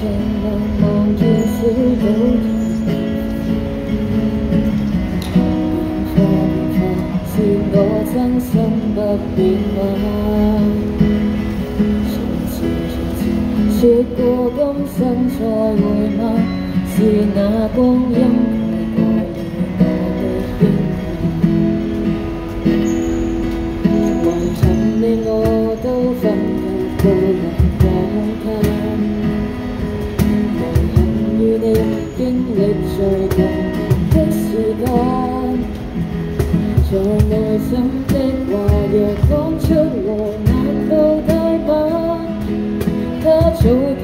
情濃望見小島。變化變化是我真心不變嗎？從前從前說過今生再會嗎？是那光陰。最近的时间，在内心的话若讲出来，难道太晚？他早替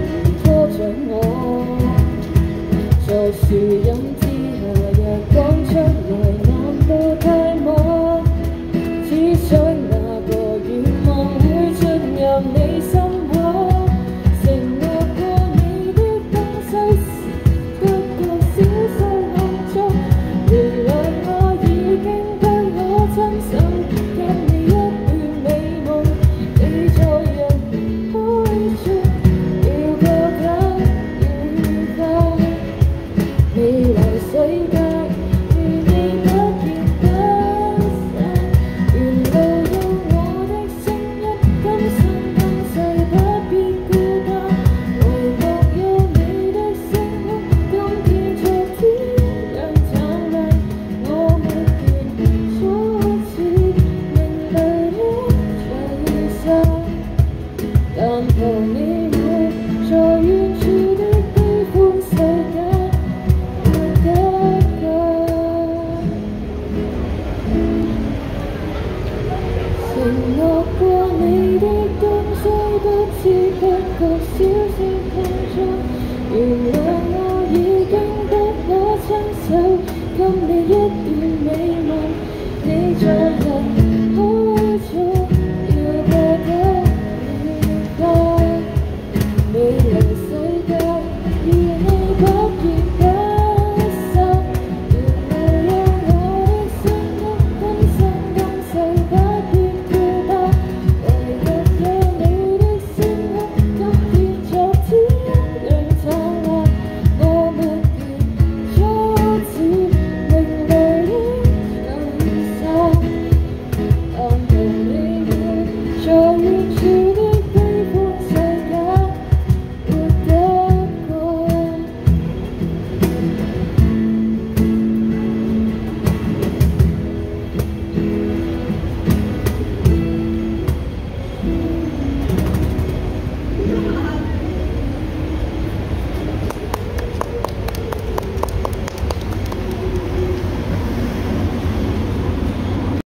你一点美梦，你像人海中。